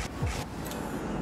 あっ。